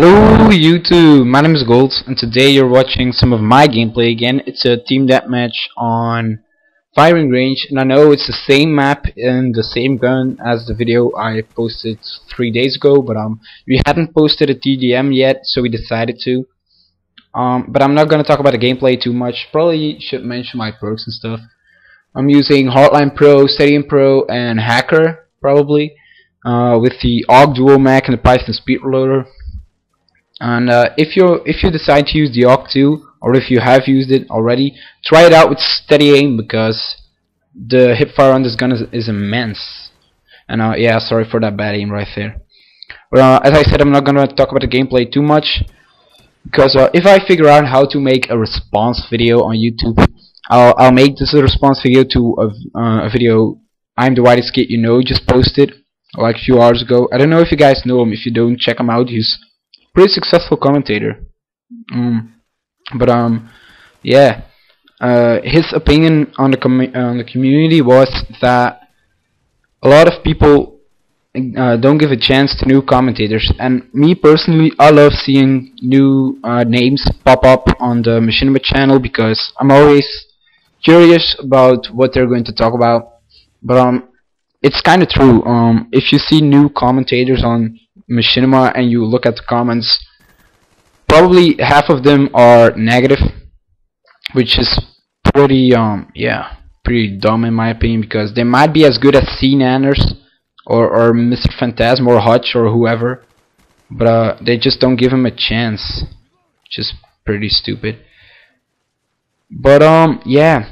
Hello YouTube, my name is Gold and today you're watching some of my gameplay again. It's a team deathmatch on firing range and I know it's the same map and the same gun as the video I posted three days ago but um we hadn't posted a TDM yet so we decided to. Um, but I'm not gonna talk about the gameplay too much, probably should mention my perks and stuff. I'm using Hardline Pro, Steady Aim Pro and Hacker probably uh, with the AUG Dual Mag and the Python Speed Reloader and uh, if you if you decide to use the AUG 2 or if you have used it already try it out with steady aim because the hipfire on this gun is, is immense. And uh, yeah sorry for that bad aim right there. But uh, as I said I'm not gonna talk about the gameplay too much because uh, if I figure out how to make a response video on YouTube I'll, I'll make this a response video to a, uh, a video I'm the whitest kid you know just posted like a few hours ago. I don't know if you guys know him. If you don't check him out. He's pretty successful commentator. Mm. But um, yeah, uh, his opinion on the on the community was that a lot of people uh, don't give a chance to new commentators, and me personally, I love seeing new uh, names pop up on the Machinima channel because I'm always curious about what they're going to talk about. But um, it's kind of true. Um, if you see new commentators on machinima and you look at the comments probably half of them are negative which is pretty um yeah pretty dumb in my opinion because they might be as good as SeaNanners or, or Mr. Phantasm or Hutch or whoever but uh, they just don't give him a chance which is pretty stupid but um yeah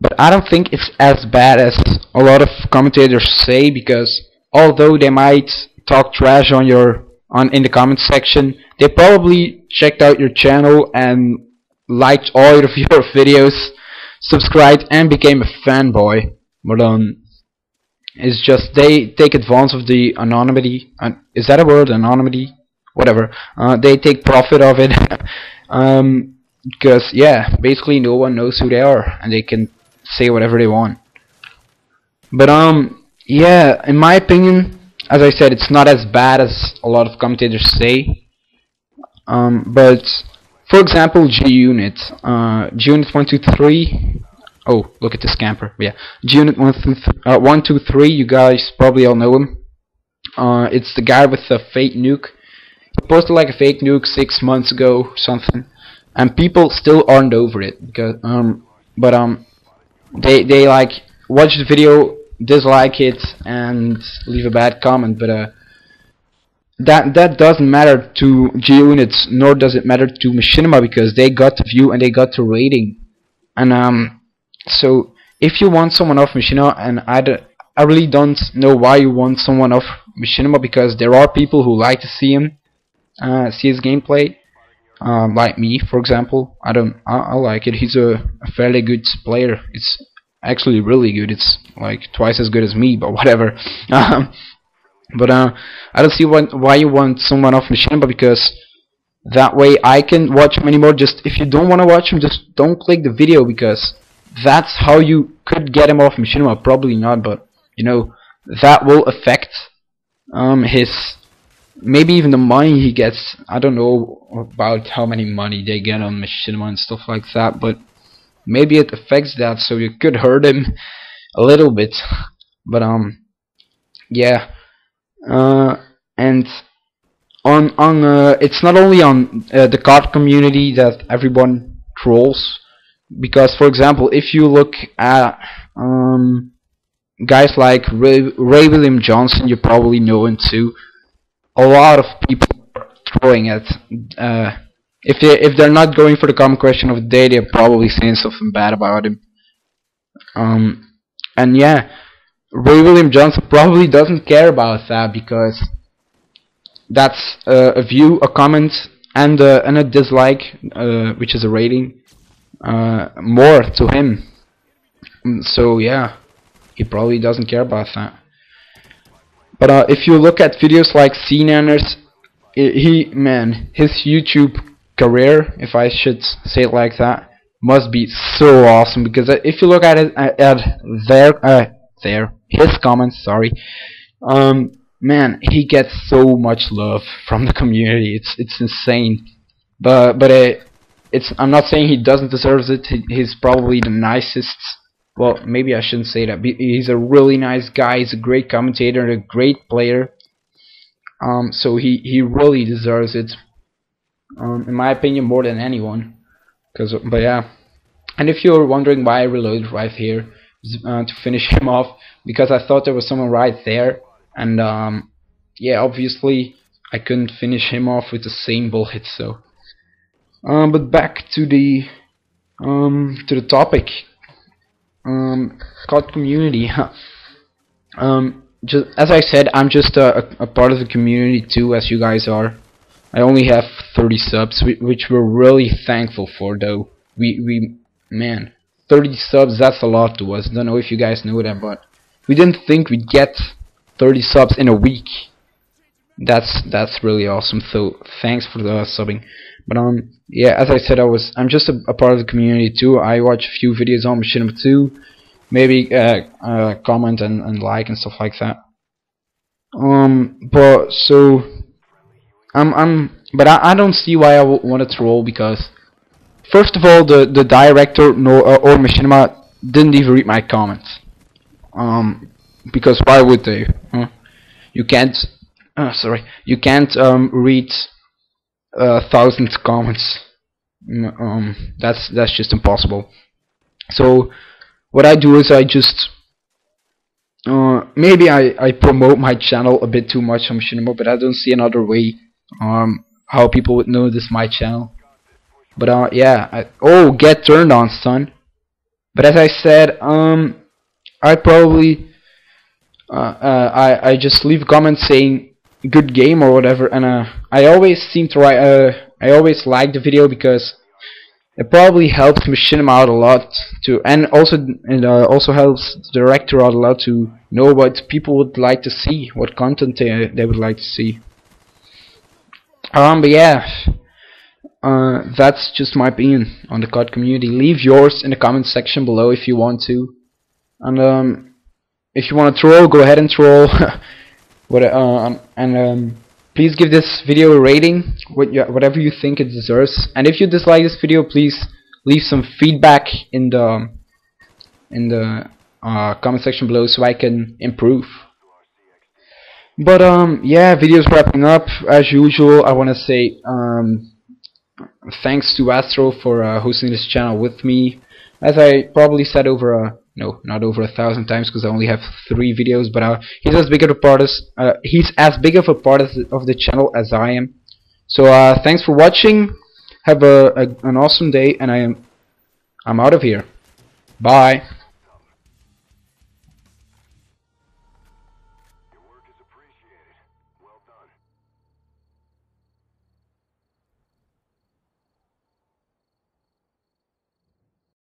but I don't think it's as bad as a lot of commentators say because although they might talk trash on your on in the comment section. They probably checked out your channel and liked all of your videos, subscribed and became a fanboy. But um, it's just they take advantage of the anonymity. Uh, is that a word? Anonymity? Whatever. Uh, they take profit of it. um, because yeah, basically no one knows who they are and they can say whatever they want. But um, yeah, in my opinion, as I said, it's not as bad as a lot of commentators say. Um, but for example, G Unit, uh, G Unit one two three. Oh, look at this camper. Yeah, G Unit one through th uh, one two three. You guys probably all know him. Uh, it's the guy with the fake nuke. He posted like a fake nuke six months ago, something, and people still aren't over it because um, but um, they they like watch the video dislike it and leave a bad comment but uh, that that doesn't matter to G-Units nor does it matter to Machinima because they got the view and they got the rating. And um so if you want someone off Machinima and I, I really don't know why you want someone off Machinima because there are people who like to see him uh, see his gameplay um, like me for example. I don't I, I like it. He's a, a fairly good player. It's actually really good. It's like twice as good as me, but whatever. Um, but uh, I don't see why, why you want someone off Machinima because that way I can watch him anymore. Just if you don't want to watch him, just don't click the video because that's how you could get him off Machinima. Probably not, but you know that will affect um, his maybe even the money he gets. I don't know about how many money they get on Machinima and stuff like that, but maybe it affects that so you could hurt him a little bit. But um yeah. Uh, and on on uh, it's not only on uh, the COD community that everyone trolls. Because for example if you look at um, guys like Ray, Ray William Johnson you probably know him too. A lot of people are trolling at uh, if they if they're not going for the common question of the day, they're probably saying something bad about him. Um, and yeah, Ray William Johnson probably doesn't care about that because that's uh, a view, a comment, and and a dislike, uh, which is a rating, uh, more to him. Mm, so yeah, he probably doesn't care about that. But uh, if you look at videos like C he man, his YouTube career, if I should say it like that, must be so awesome because if you look at it at their uh, their his comments, sorry, um, man, he gets so much love from the community. It's it's insane. But but it, it's I'm not saying he doesn't deserve it. He, he's probably the nicest. Well, maybe I shouldn't say that. He's a really nice guy. He's a great commentator, a great player. Um, so he he really deserves it. Um, in my opinion, more than anyone. Cause but yeah. And if you're wondering why I reloaded right here uh, to finish him off, because I thought there was someone right there, and um, yeah, obviously I couldn't finish him off with the same bullet. So, um, but back to the um to the topic. Um, COD community. um, just as I said, I'm just a, a part of the community too, as you guys are. I only have 30 subs, which we're really thankful for, though. We we man, 30 subs, that's a lot to us. Don't know if you guys know that, but we didn't think we'd get 30 subs in a week. That's that's really awesome. So thanks for the subbing. But um, yeah, as I said, I was I'm just a, a part of the community too. I watch a few videos on Machinima 2, maybe uh, uh, comment and, and like and stuff like that. Um, but so I'm I'm but I, I don't see why I want to troll because First of all, the the director no, uh, or Machinima didn't even read my comments. Um, because why would they? Huh? You can't. Uh, sorry, you can't um, read a thousand comments. Um, that's that's just impossible. So what I do is I just uh, maybe I, I promote my channel a bit too much on Machinima, but I don't see another way um, how people would know this my channel. But uh, yeah, I, oh, get turned on, son. But as I said, um, I probably, uh, uh, I I just leave comments saying good game or whatever, and uh, I always seem to write, uh, I always like the video because it probably helps Machinima out a lot to, and also it uh, also helps the director out a lot to know what people would like to see, what content they they would like to see. Um, but yeah. Uh, that's just my opinion on the COD community. Leave yours in the comment section below if you want to. And um, if you want to troll, go ahead and troll. what, uh, um, and um, please give this video a rating, what you, whatever you think it deserves. And if you dislike this video, please leave some feedback in the in the uh, comment section below so I can improve. But um, yeah, video's wrapping up as usual. I want to say um thanks to Astro for uh, hosting this channel with me. As I probably said over a no, not over a thousand times because I only have three videos, but uh, he's as big of a part as uh, he's as big of a part of the, of the channel as I am. So uh, thanks for watching. Have a, a an awesome day, and I am I'm out of here. Bye.